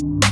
Bye.